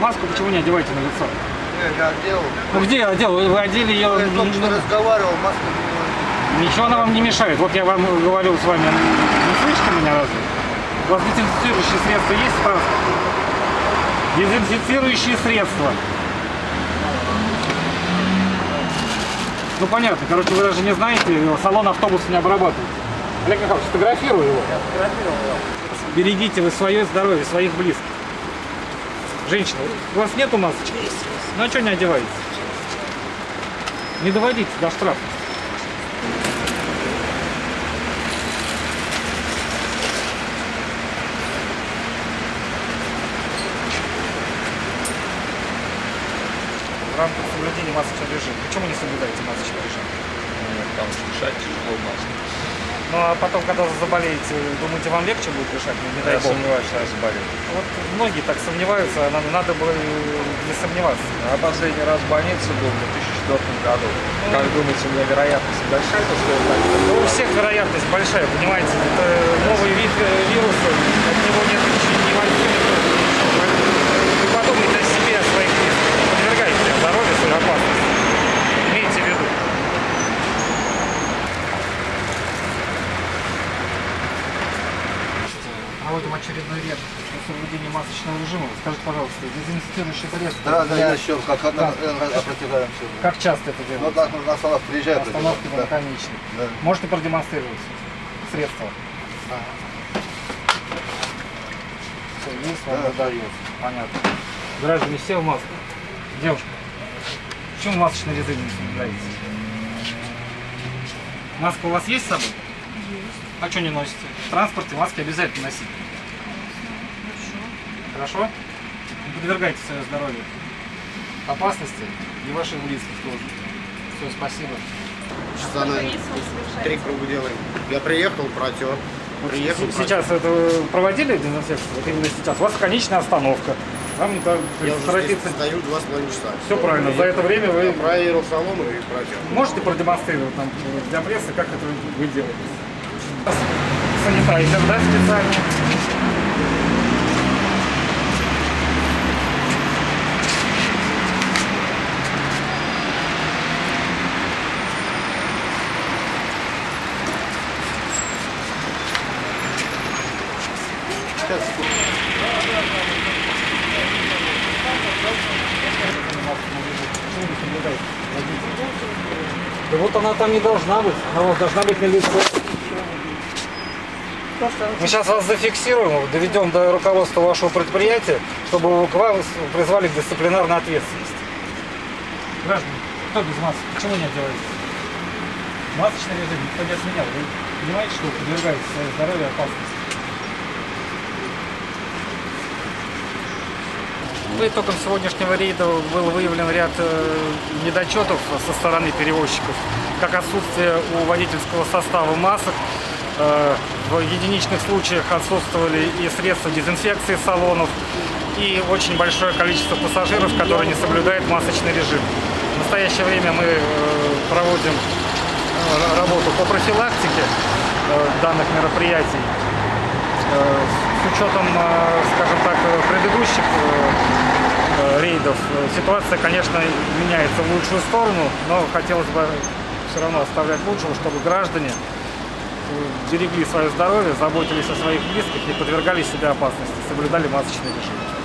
почему не одеваете на лицо? Не, я делал. Ну где одел? Вы одели ее... Я только что разговаривал, маска не Ничего она вам не мешает. Вот я вам говорю с вами, не слышите меня разве? У вас дезинфицирующие средства есть справка? Дезинфицирующие средства. Ну понятно, короче, вы даже не знаете, салон автобуса не обрабатывает. Олег Михайлович, фотографирую его. Берегите вы свое здоровье, своих близких. Женщина, у вас нету масочки? Ну а что не одеваете? Не доводите до штрафа. В рамках соблюдения масочного режима. Почему не соблюдаете масочный режим? Там дышать тяжело у нас. Ну а потом, когда заболеете, думаете, вам легче будет дышать? Ну, не дай Я бог. сомневаюсь, что я заболел. Вот многие так сомневаются, надо, надо было не сомневаться. А последний раз в больнице был в 2004 году. Как думаете, у меня вероятность большая, то, что я так Ну, у всех вероятность большая, понимаете, это новый вид э, вируса, от него нет ничего, ни вакцины, ничего. Поэтому Вы подумайте о себе, о своих близких, не подвергайте себя здоровью, своей опасности. Имейте в виду. Проводим очередной ряд по соблюдению масочного режима. Скажите, пожалуйста, дезинфицирующие средства. Да, да, для- я еще как одна опротекаем все. Как часто это Ну, делаете? так на остановке приезжают. На остановке да. конечной. Да. Можете продемонстрировать средства? Все, есть, вам Да. Понятно. Граждане все в масках. Девушка, почему масочный режим не соблюдаете? Маска у вас есть с собой? А что не носите? В транспорте маски обязательно носить. Хорошо. Не подвергайте свое здоровье опасности и ваших близких тоже. Все, спасибо. Часа на три круга делаем. Я приехал, протер. Приехал, протер. Сейчас это вы проводили дезинфекцию? Вот именно сейчас. У вас конечная остановка. Вам не Я торопиться. стою два с половиной часа. Все правильно. За это время Я вы проверил салон и протер. можете продемонстрировать нам для прессы, как это вы делаете? Санитайзер, да, специально? Да вот она там не должна быть. Она вот должна быть на лице. Мы сейчас вас зафиксируем, доведем до руководства вашего предприятия, чтобы к вам призвали к дисциплинарной ответственности. Граждане, кто без маски? Почему не одеваетесь? Масочный режим никто не отменял. Вы понимаете, что подвергаете свое здоровье опасности? По итогам сегодняшнего рейда был выявлен ряд э, недочетов со стороны перевозчиков, как отсутствие у водительского состава масок, э, в единичных случаях отсутствовали и средства дезинфекции салонов, и очень большое количество пассажиров, которые не соблюдают масочный режим. В настоящее время мы э, проводим работу по профилактике данных мероприятий. С учетом, скажем так, предыдущих рейдов, э, ситуация, конечно, меняется в лучшую сторону, но хотелось бы все равно оставлять лучшего, чтобы граждане э, берегли свое здоровье, заботились о своих близких, не подвергали себя опасности, соблюдали масочный режим.